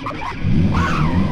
Wow.